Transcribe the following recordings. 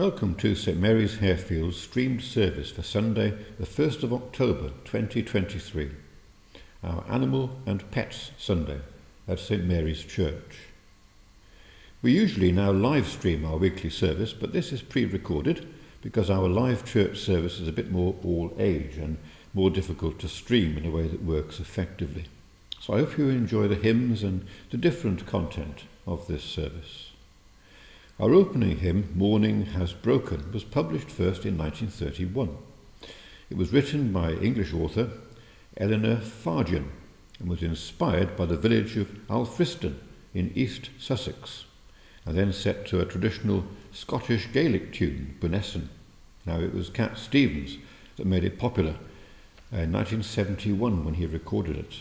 Welcome to St Mary's Harefields streamed service for Sunday, the 1st of October 2023, our Animal and Pets Sunday at St Mary's Church. We usually now live stream our weekly service, but this is pre recorded because our live church service is a bit more all age and more difficult to stream in a way that works effectively. So I hope you enjoy the hymns and the different content of this service. Our opening hymn, Morning Has Broken, was published first in 1931. It was written by English author Eleanor Farjeon and was inspired by the village of Alfriston in East Sussex, and then set to a traditional Scottish Gaelic tune, Bunessan. Now it was Cat Stevens that made it popular uh, in 1971 when he recorded it.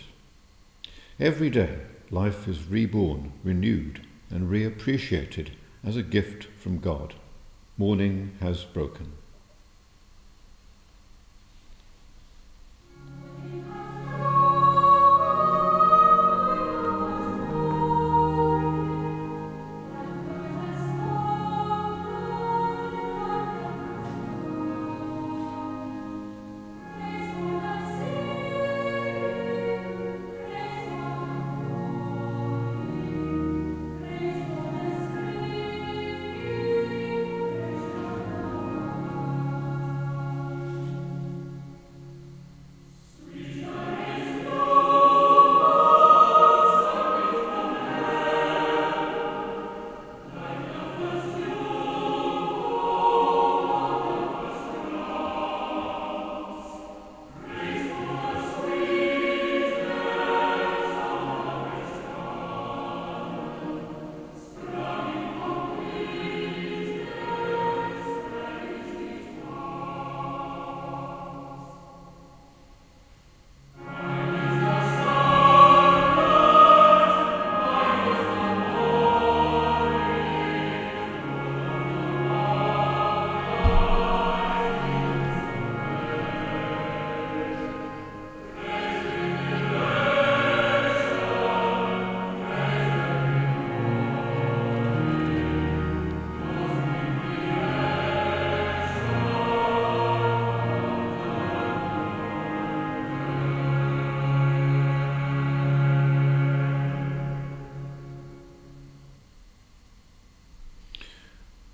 Every day, life is reborn, renewed, and reappreciated as a gift from God. Morning has broken.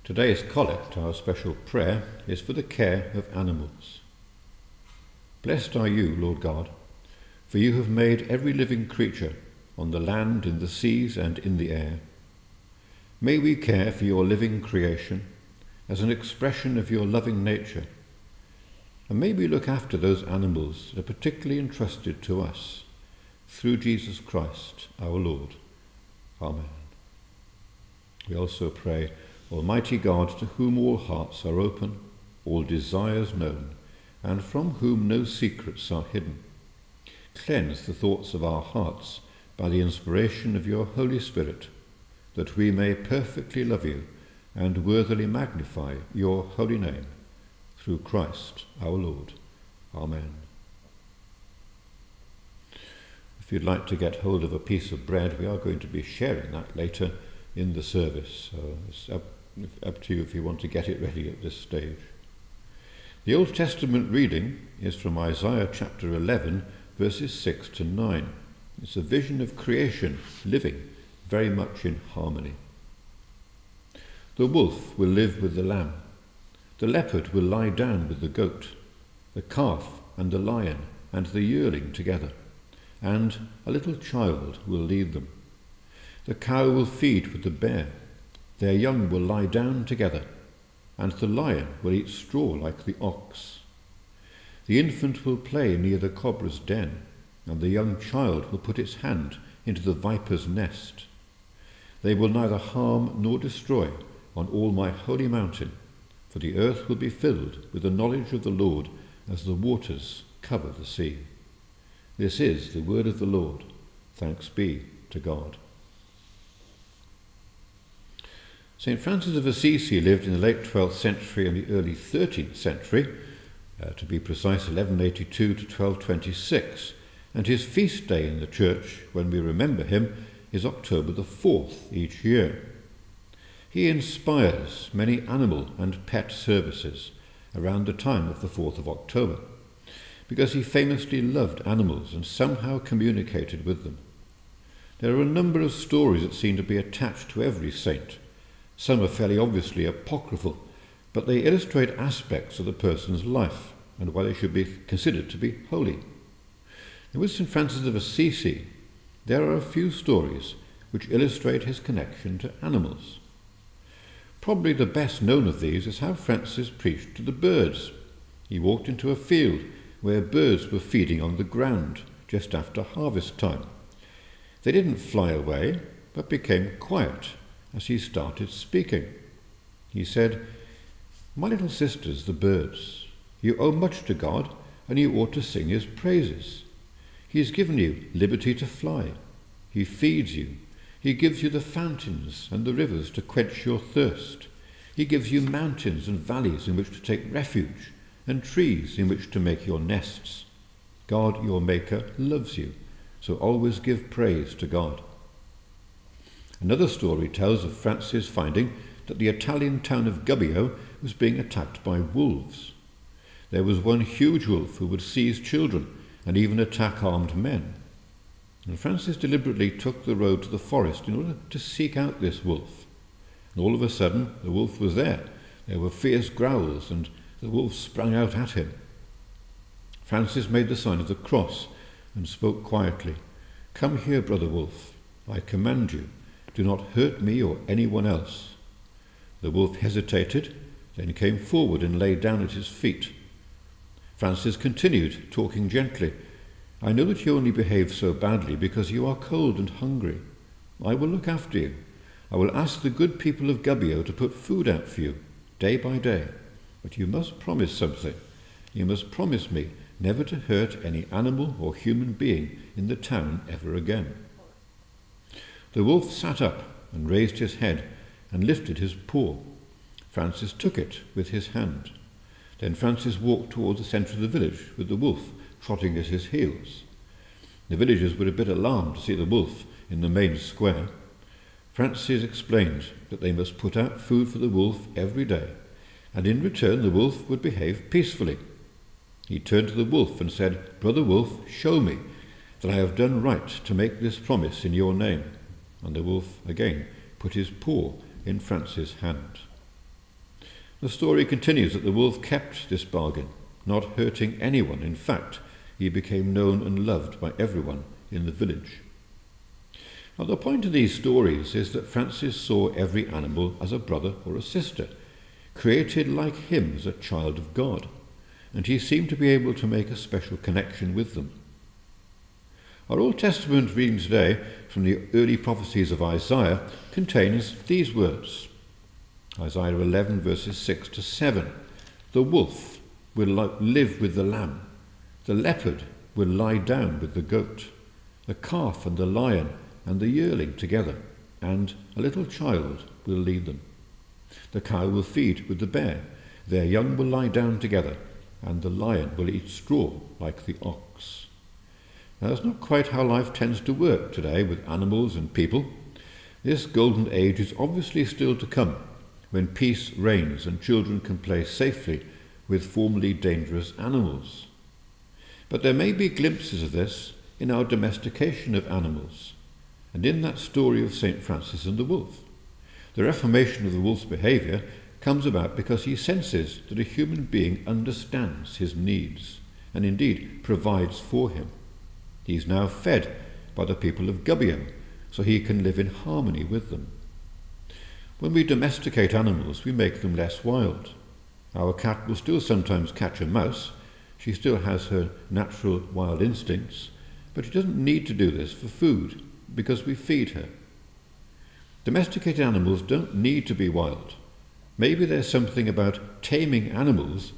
Today's collect, our special prayer, is for the care of animals. Blessed are you, Lord God, for you have made every living creature on the land, in the seas, and in the air. May we care for your living creation as an expression of your loving nature, and may we look after those animals that are particularly entrusted to us through Jesus Christ our Lord. Amen. We also pray Almighty God, to whom all hearts are open, all desires known, and from whom no secrets are hidden, cleanse the thoughts of our hearts by the inspiration of your Holy Spirit, that we may perfectly love you and worthily magnify your holy name, through Christ our Lord. Amen. If you'd like to get hold of a piece of bread, we are going to be sharing that later in the service. So it's up to you if you want to get it ready at this stage. The Old Testament reading is from Isaiah chapter 11, verses 6 to 9. It's a vision of creation living very much in harmony. The wolf will live with the lamb. The leopard will lie down with the goat, the calf and the lion and the yearling together, and a little child will lead them. The cow will feed with the bear their young will lie down together, and the lion will eat straw like the ox. The infant will play near the cobra's den, and the young child will put its hand into the viper's nest. They will neither harm nor destroy on all my holy mountain, for the earth will be filled with the knowledge of the Lord as the waters cover the sea. This is the word of the Lord. Thanks be to God. St. Francis of Assisi lived in the late 12th century and the early 13th century, uh, to be precise 1182 to 1226, and his feast day in the church, when we remember him, is October the 4th each year. he inspires many animal and pet services around the time of the 4th of October because he famously loved animals and somehow communicated with them. There are a number of stories that seem to be attached to every saint. Some are fairly obviously apocryphal, but they illustrate aspects of the person's life and why they should be considered to be holy. And with St. Francis of Assisi, there are a few stories which illustrate his connection to animals. Probably the best known of these is how Francis preached to the birds. He walked into a field where birds were feeding on the ground just after harvest time. They didn't fly away, but became quiet as he started speaking. He said, My little sisters, the birds, you owe much to God, and you ought to sing his praises. He has given you liberty to fly. He feeds you. He gives you the fountains and the rivers to quench your thirst. He gives you mountains and valleys in which to take refuge and trees in which to make your nests. God, your Maker, loves you, so always give praise to God. Another story tells of Francis finding that the Italian town of Gubbio was being attacked by wolves. There was one huge wolf who would seize children and even attack armed men. And Francis deliberately took the road to the forest in order to seek out this wolf. And all of a sudden, the wolf was there. There were fierce growls and the wolf sprang out at him. Francis made the sign of the cross and spoke quietly. Come here, brother wolf. I command you. Do not hurt me or anyone else. The wolf hesitated, then came forward and lay down at his feet. Francis continued, talking gently. I know that you only behave so badly because you are cold and hungry. I will look after you. I will ask the good people of Gubbio to put food out for you, day by day. But you must promise something. You must promise me never to hurt any animal or human being in the town ever again. The wolf sat up and raised his head and lifted his paw. Francis took it with his hand. Then Francis walked towards the centre of the village with the wolf trotting at his heels. The villagers were a bit alarmed to see the wolf in the main square. Francis explained that they must put out food for the wolf every day and in return the wolf would behave peacefully. He turned to the wolf and said, Brother Wolf, show me that I have done right to make this promise in your name. And the wolf again put his paw in Francis' hand. The story continues that the wolf kept this bargain, not hurting anyone. In fact, he became known and loved by everyone in the village. Now, the point of these stories is that Francis saw every animal as a brother or a sister created like him as a child of God, and he seemed to be able to make a special connection with them. Our Old Testament reading today from the early prophecies of Isaiah contains these words Isaiah 11, verses 6 to 7. The wolf will live with the lamb, the leopard will lie down with the goat, the calf and the lion and the yearling together, and a little child will lead them. The cow will feed with the bear, their young will lie down together, and the lion will eat straw like the ox. Now, that's not quite how life tends to work today with animals and people. This golden age is obviously still to come, when peace reigns and children can play safely with formerly dangerous animals. But there may be glimpses of this in our domestication of animals, and in that story of St. Francis and the wolf. The reformation of the wolf's behaviour comes about because he senses that a human being understands his needs and indeed provides for him. He is now fed by the people of Gubbio, so he can live in harmony with them. When we domesticate animals, we make them less wild. Our cat will still sometimes catch a mouse. She still has her natural wild instincts, but she doesn't need to do this for food because we feed her. Domesticated animals don't need to be wild. Maybe there's something about taming animals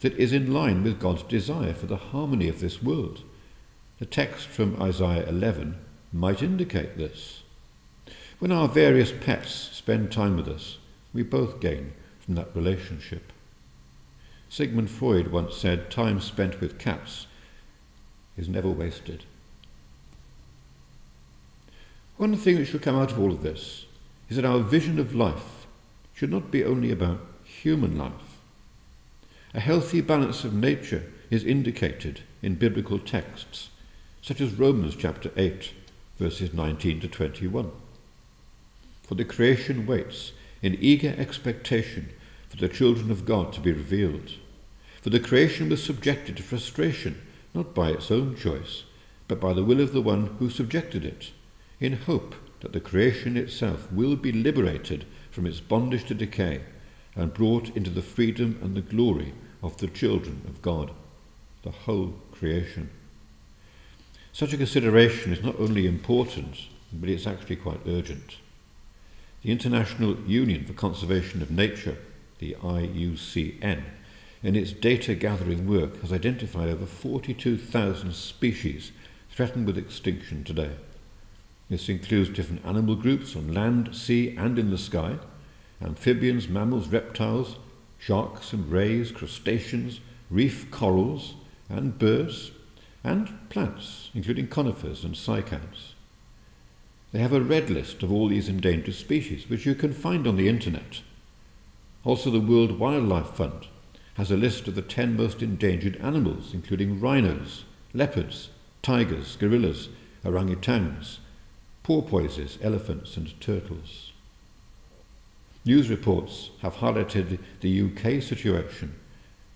that is in line with God's desire for the harmony of this world. The text from Isaiah 11 might indicate this. When our various pets spend time with us, we both gain from that relationship. Sigmund Freud once said, Time spent with cats is never wasted. One thing that should come out of all of this is that our vision of life should not be only about human life. A healthy balance of nature is indicated in biblical texts, such as Romans chapter 8, verses 19 to 21. For the creation waits in eager expectation for the children of God to be revealed. For the creation was subjected to frustration, not by its own choice, but by the will of the one who subjected it, in hope that the creation itself will be liberated from its bondage to decay and brought into the freedom and the glory of the children of God, the whole creation. Such a consideration is not only important, but it's actually quite urgent. The International Union for Conservation of Nature, the IUCN, in its data gathering work has identified over 42,000 species threatened with extinction today. This includes different animal groups on land, sea, and in the sky amphibians, mammals, reptiles, sharks and rays, crustaceans, reef corals, and birds, and plants, including conifers and cycads. They have a red list of all these endangered species, which you can find on the internet. Also, the World Wildlife Fund has a list of the 10 most endangered animals, including rhinos, leopards, tigers, gorillas, orangutans, porpoises, elephants, and turtles. News reports have highlighted the UK situation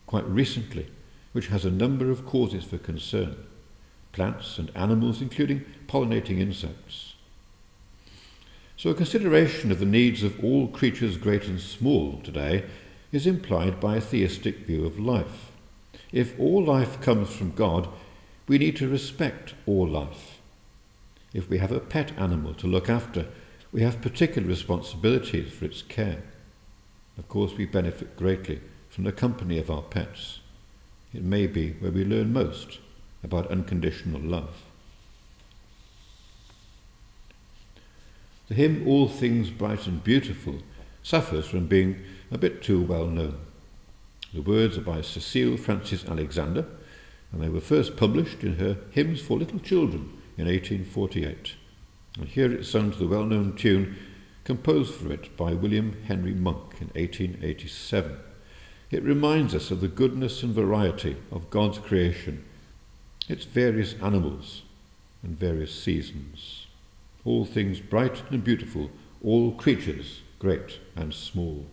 quite recently, which has a number of causes for concern plants and animals, including pollinating insects. So, a consideration of the needs of all creatures, great and small, today is implied by a theistic view of life. If all life comes from God, we need to respect all life. If we have a pet animal to look after, we have particular responsibilities for its care. Of course, we benefit greatly from the company of our pets. It may be where we learn most about unconditional love. The hymn All Things Bright and Beautiful suffers from being a bit too well known. The words are by Cecil Frances Alexander, and they were first published in her Hymns for Little Children in 1848. And here it sung to the well known tune composed for it by William Henry Monk in 1887. It reminds us of the goodness and variety of God's creation, its various animals and various seasons, all things bright and beautiful, all creatures great and small.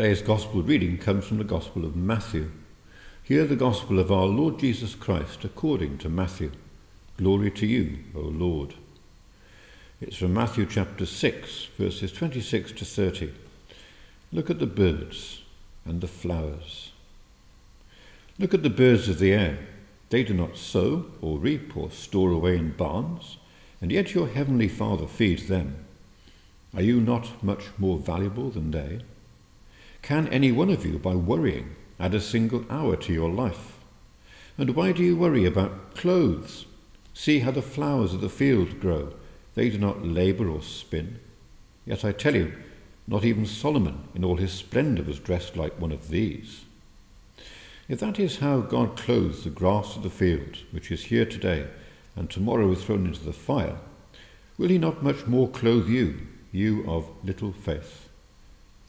Today's Gospel reading comes from the Gospel of Matthew. Hear the Gospel of our Lord Jesus Christ according to Matthew. Glory to you, O Lord. It's from Matthew chapter 6, verses 26 to 30. Look at the birds and the flowers. Look at the birds of the air. They do not sow or reap or store away in barns, and yet your heavenly Father feeds them. Are you not much more valuable than they? Can any one of you, by worrying, add a single hour to your life? And why do you worry about clothes? See how the flowers of the field grow. They do not labour or spin. Yet I tell you, not even Solomon in all his splendour was dressed like one of these. If that is how God clothes the grass of the field, which is here today, and tomorrow is thrown into the fire, will he not much more clothe you, you of little faith?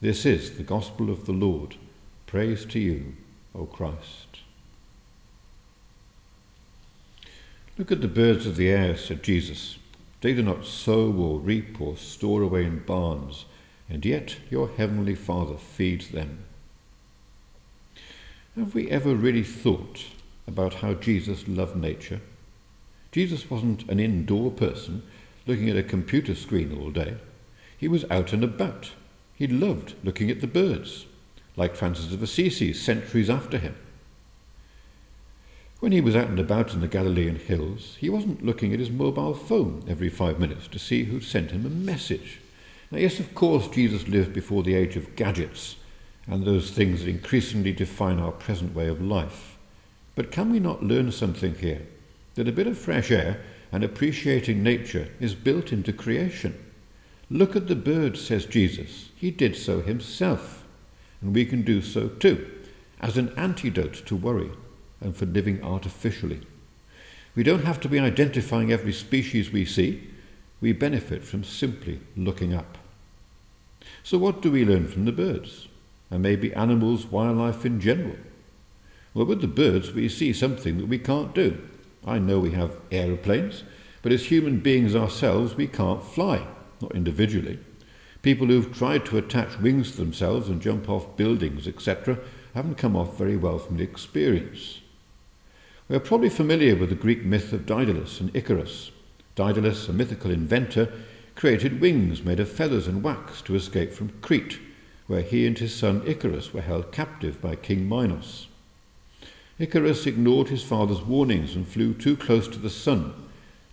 This is the gospel of the Lord. Praise to you, O Christ. Look at the birds of the air, said Jesus. They do not sow or reap or store away in barns, and yet your heavenly Father feeds them. Have we ever really thought about how Jesus loved nature? Jesus wasn't an indoor person looking at a computer screen all day. He was out and about. He loved looking at the birds, like Francis of Assisi centuries after him. When he was out and about in the Galilean hills, he wasn't looking at his mobile phone every five minutes to see who'd sent him a message. Now, yes, of course, Jesus lived before the age of gadgets and those things that increasingly define our present way of life. But can we not learn something here? That a bit of fresh air and appreciating nature is built into creation. Look at the birds, says Jesus. He did so himself, and we can do so too, as an antidote to worry and for living artificially. We don't have to be identifying every species we see. We benefit from simply looking up. So, what do we learn from the birds? And maybe animals, wildlife in general? Well, with the birds, we see something that we can't do. I know we have aeroplanes, but as human beings ourselves, we can't fly, not individually. People who've tried to attach wings to themselves and jump off buildings, etc., haven't come off very well from the experience. We are probably familiar with the Greek myth of Daedalus and Icarus. Daedalus, a mythical inventor, created wings made of feathers and wax to escape from Crete, where he and his son Icarus were held captive by King Minos. Icarus ignored his father's warnings and flew too close to the sun.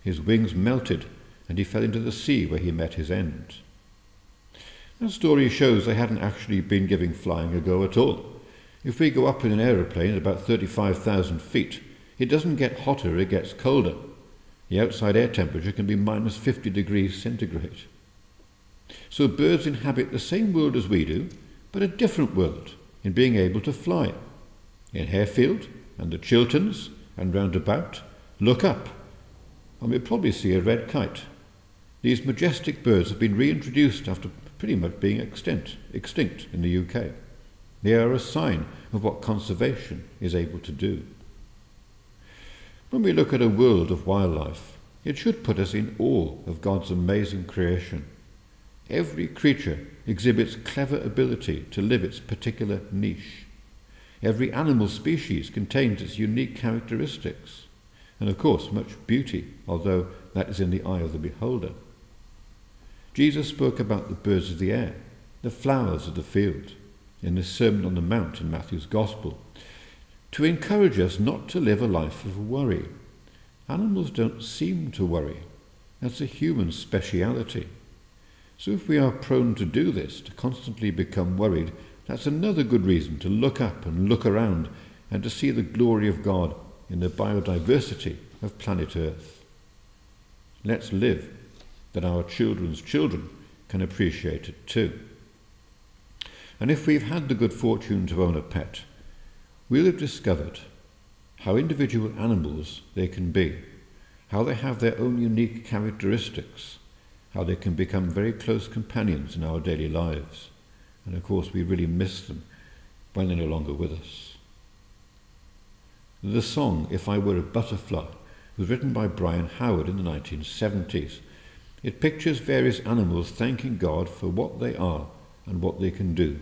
His wings melted, and he fell into the sea where he met his end. That story shows they hadn't actually been giving flying a go at all. If we go up in an aeroplane at about 35,000 feet, it doesn't get hotter, it gets colder. The outside air temperature can be minus 50 degrees centigrade. So birds inhabit the same world as we do, but a different world in being able to fly. In Harefield and the Chilterns and round about, look up, and we'll probably see a red kite. These majestic birds have been reintroduced after pretty much being extinct, extinct in the UK. They are a sign of what conservation is able to do. When we look at a world of wildlife, it should put us in awe of God's amazing creation. Every creature exhibits clever ability to live its particular niche. Every animal species contains its unique characteristics, and of course much beauty, although that is in the eye of the beholder. Jesus spoke about the birds of the air, the flowers of the field, in the Sermon on the Mount in Matthew's Gospel, to encourage us not to live a life of worry. Animals don't seem to worry. That's a human speciality. So if we are prone to do this, to constantly become worried, that's another good reason to look up and look around and to see the glory of God in the biodiversity of planet Earth. Let's live that our children's children can appreciate it too. And if we've had the good fortune to own a pet, we'll have discovered how individual animals they can be, how they have their own unique characteristics, how they can become very close companions in our daily lives. And of course, we really miss them when they're no longer with us. The song, If I Were a Butterfly, was written by Brian Howard in the 1970s. It pictures various animals thanking God for what they are and what they can do.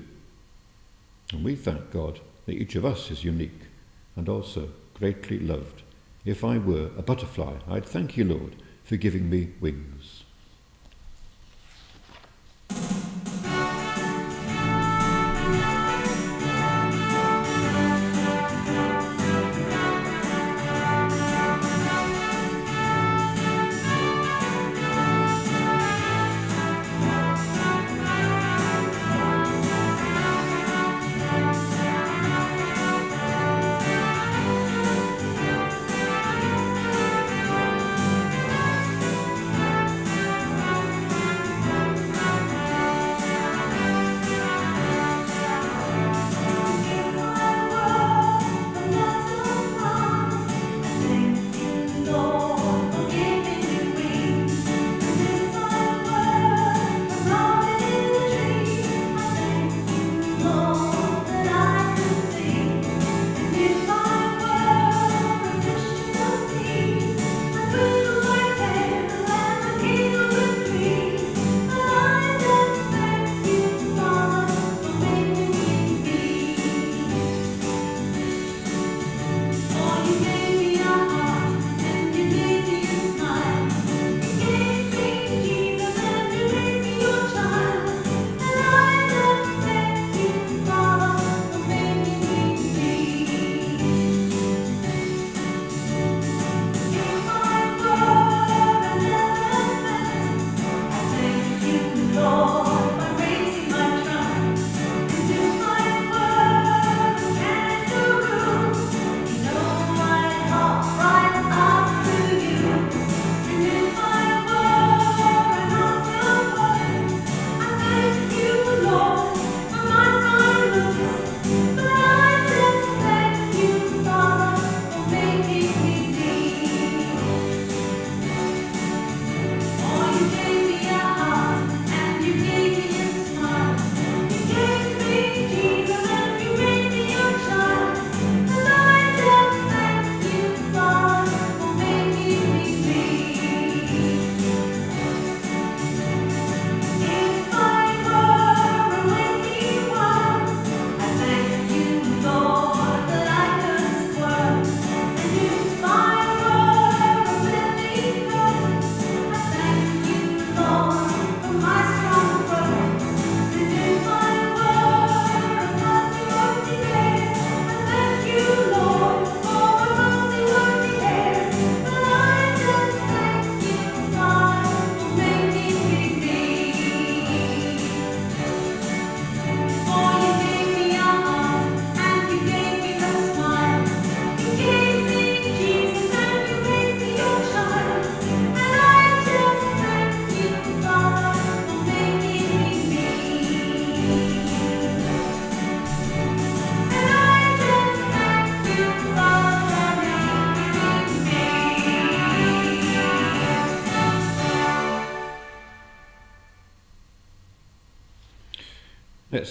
And we thank God that each of us is unique and also greatly loved. If I were a butterfly, I'd thank you, Lord, for giving me wings.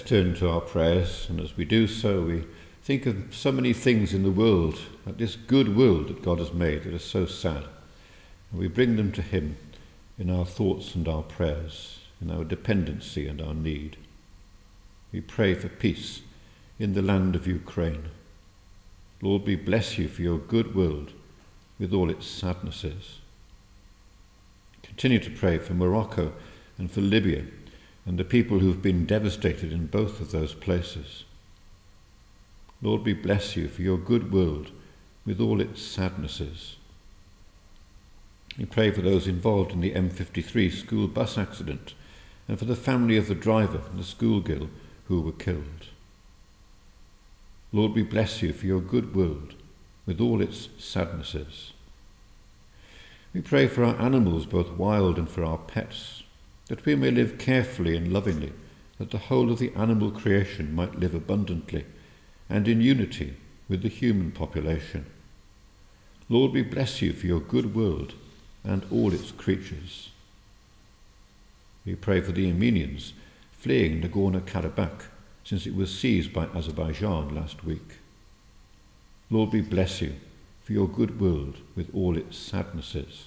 Turn to our prayers, and as we do so, we think of so many things in the world, like this good world that God has made, that is so sad. And we bring them to Him in our thoughts and our prayers, in our dependency and our need. We pray for peace in the land of Ukraine. Lord, we bless you for your good world with all its sadnesses. Continue to pray for Morocco and for Libya and the people who've been devastated in both of those places. Lord, we bless you for your good world with all its sadnesses. We pray for those involved in the M53 school bus accident and for the family of the driver and the schoolgirl who were killed. Lord, we bless you for your good world with all its sadnesses. We pray for our animals, both wild and for our pets that we may live carefully and lovingly, that the whole of the animal creation might live abundantly and in unity with the human population. Lord, we bless you for your good world and all its creatures. We pray for the Armenians fleeing Nagorno-Karabakh since it was seized by Azerbaijan last week. Lord, we bless you for your good world with all its sadnesses.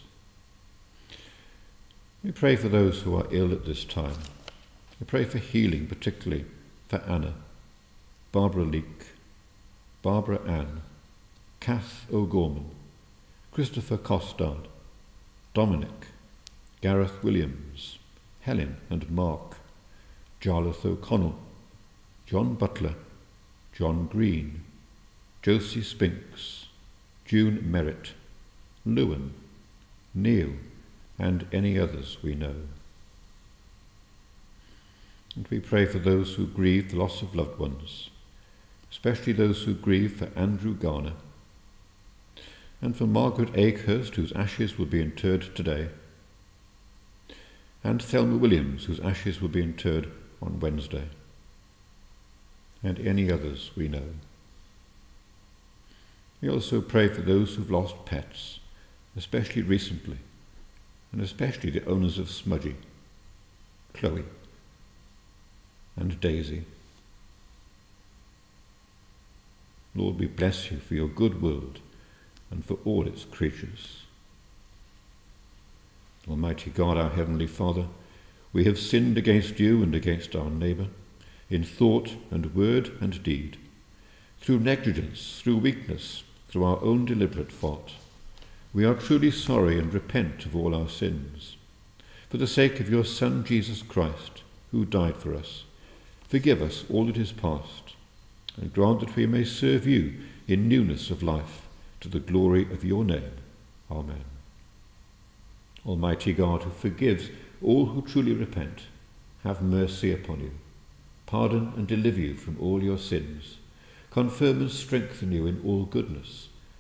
We pray for those who are ill at this time. We pray for healing, particularly for Anna. Barbara Leake, Barbara Ann, Kath O'Gorman, Christopher Costard, Dominic, Gareth Williams, Helen and Mark, Jarlath O'Connell, John Butler, John Green, Josie Spinks, June Merritt, Lewin, Neil, and any others we know. And we pray for those who grieve the loss of loved ones, especially those who grieve for Andrew Garner, and for Margaret Akehurst, whose ashes will be interred today, and Thelma Williams, whose ashes will be interred on Wednesday, and any others we know. We also pray for those who've lost pets, especially recently, and especially the owners of Smudgy, Chloe, and Daisy. Lord, we bless you for your good world and for all its creatures. Almighty God, our Heavenly Father, we have sinned against you and against our neighbour, in thought and word and deed, through negligence, through weakness, through our own deliberate fault. We are truly sorry and repent of all our sins. For the sake of your Son, Jesus Christ, who died for us, forgive us all that is past, and grant that we may serve you in newness of life, to the glory of your name. Amen. Almighty God, who forgives all who truly repent, have mercy upon you, pardon and deliver you from all your sins, confirm and strengthen you in all goodness,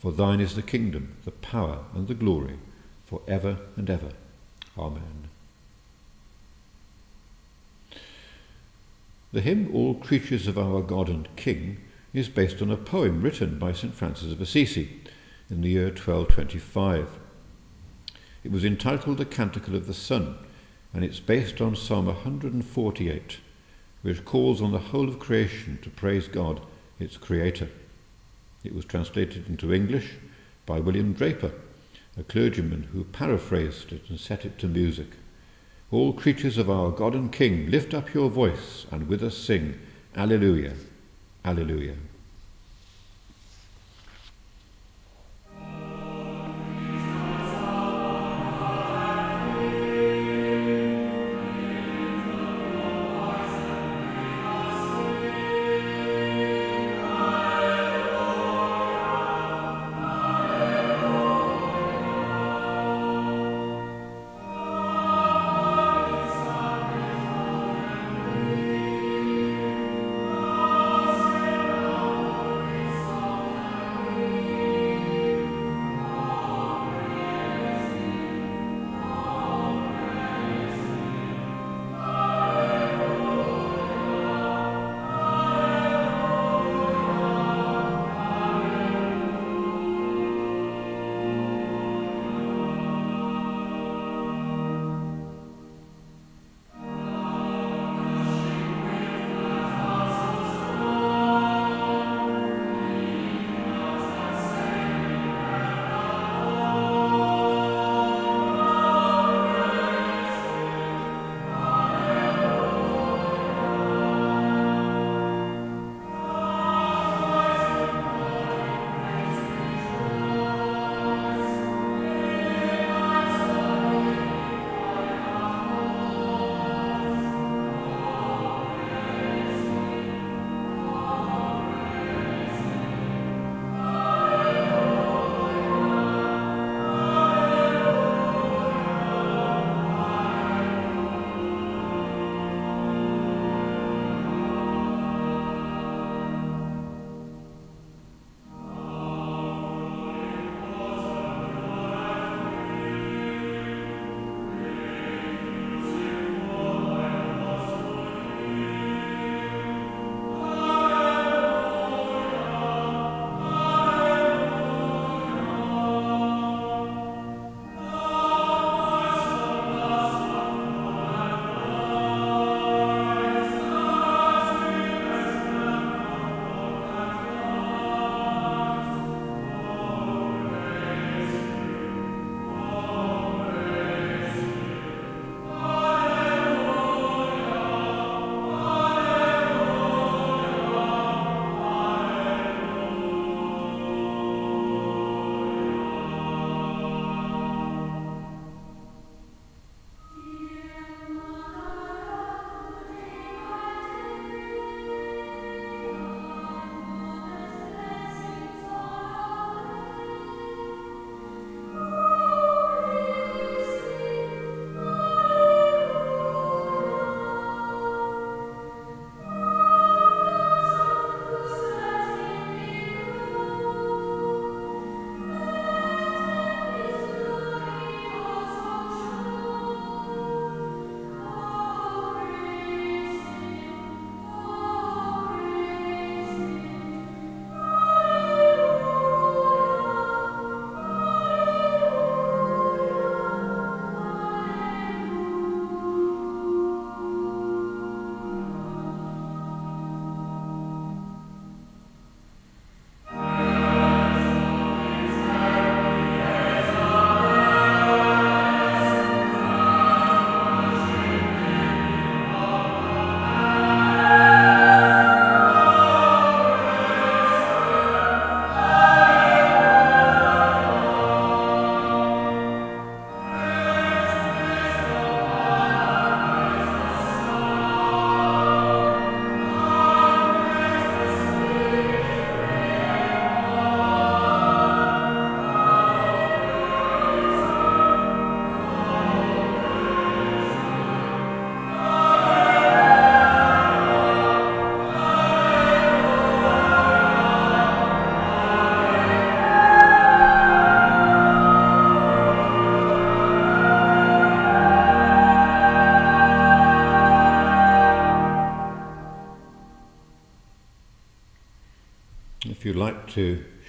For thine is the kingdom, the power, and the glory, for ever and ever. Amen. The hymn All Creatures of Our God and King is based on a poem written by St. Francis of Assisi in the year 1225. It was entitled The Canticle of the Sun, and it's based on Psalm 148, which calls on the whole of creation to praise God, its Creator. It was translated into English by William Draper, a clergyman who paraphrased it and set it to music. All creatures of our God and King, lift up your voice and with us sing, Alleluia, Alleluia.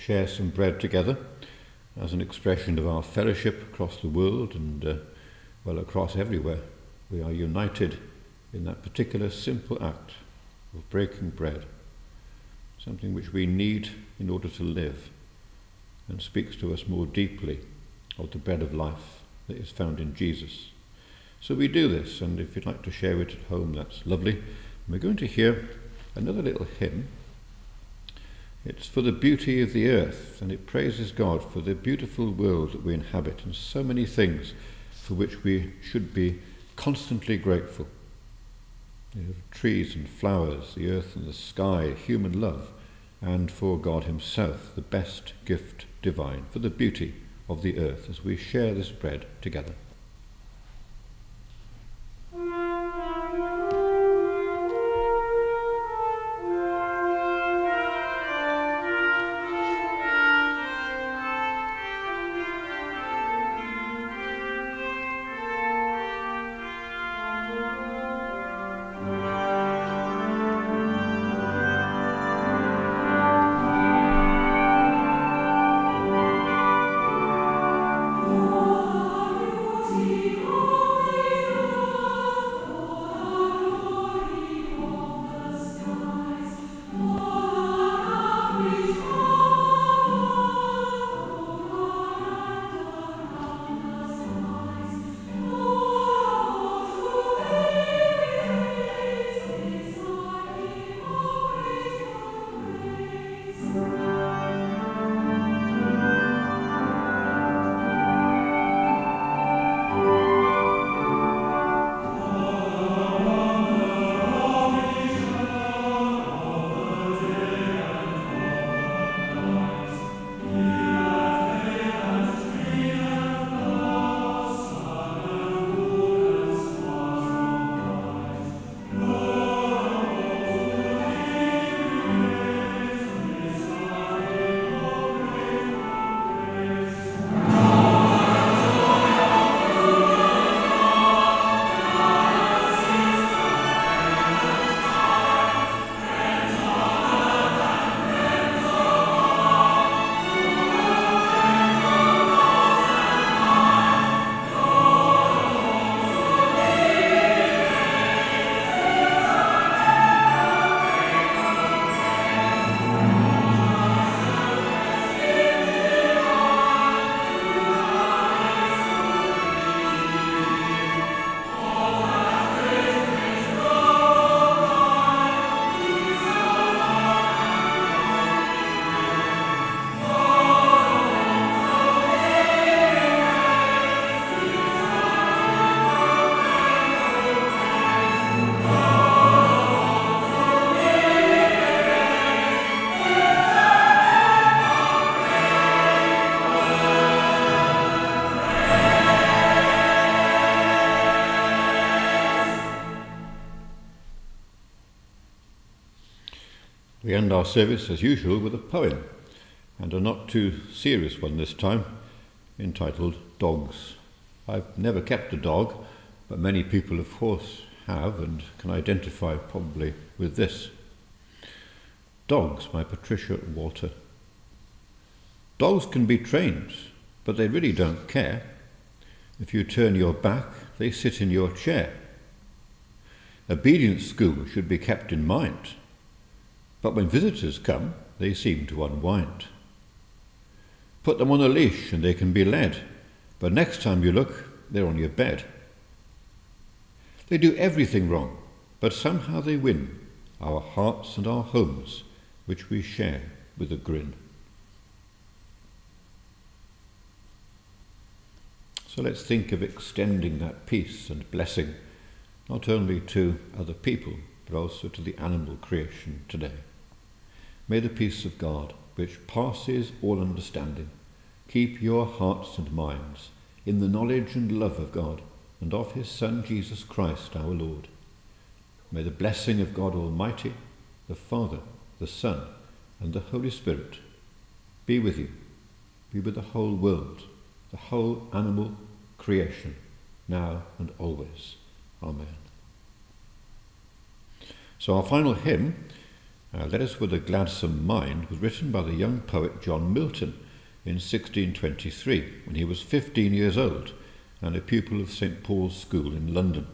Share some bread together as an expression of our fellowship across the world and, uh, well, across everywhere, we are united in that particular simple act of breaking bread, something which we need in order to live and speaks to us more deeply of the bread of life that is found in Jesus. So we do this, and if you'd like to share it at home, that's lovely. And we're going to hear another little hymn. It's for the beauty of the earth, and it praises God for the beautiful world that we inhabit, and so many things for which we should be constantly grateful. Know, trees and flowers, the earth and the sky, human love, and for God Himself, the best gift divine, for the beauty of the earth as we share this bread together. We end our service as usual with a poem, and a not too serious one this time, entitled Dogs. I've never kept a dog, but many people, of course, have and can identify probably with this. Dogs by Patricia Walter. Dogs can be trained, but they really don't care. If you turn your back, they sit in your chair. Obedience school should be kept in mind but when visitors come, they seem to unwind. Put them on a leash and they can be led, but next time you look, they're on your bed. They do everything wrong, but somehow they win our hearts and our homes, which we share with a grin. So let's think of extending that peace and blessing not only to other people, but also to the animal creation today. May the peace of God, which passes all understanding, keep your hearts and minds in the knowledge and love of God and of his Son Jesus Christ our Lord. May the blessing of God Almighty, the Father, the Son, and the Holy Spirit be with you, be with the whole world, the whole animal creation, now and always. Amen. So our final hymn uh, Let Us With a Gladsome Mind was written by the young poet John Milton in 1623 when he was 15 years old and a pupil of St Paul's School in London.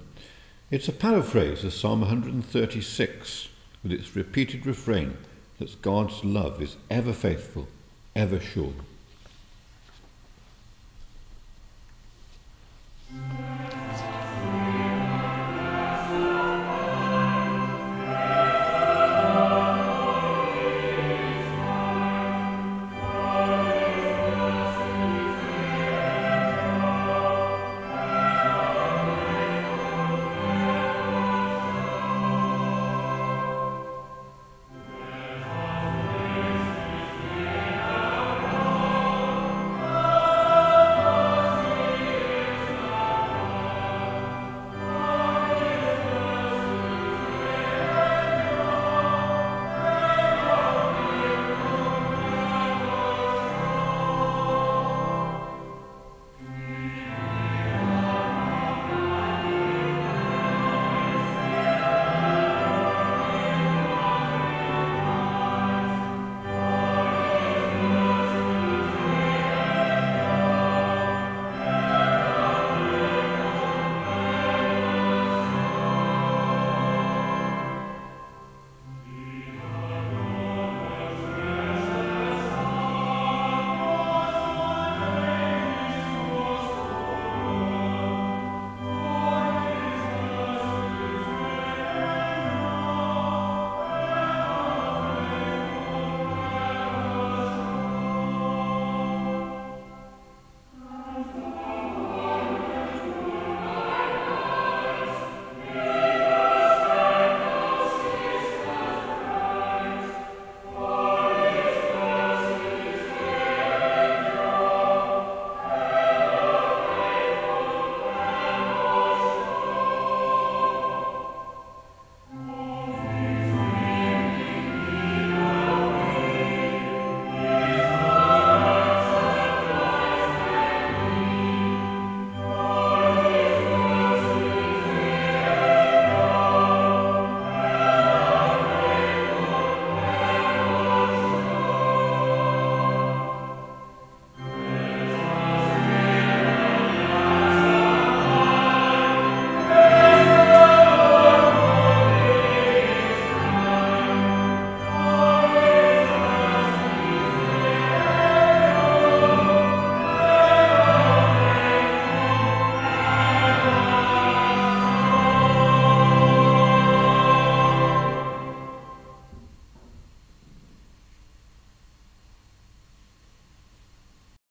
It's a paraphrase of Psalm 136 with its repeated refrain that God's love is ever faithful, ever sure.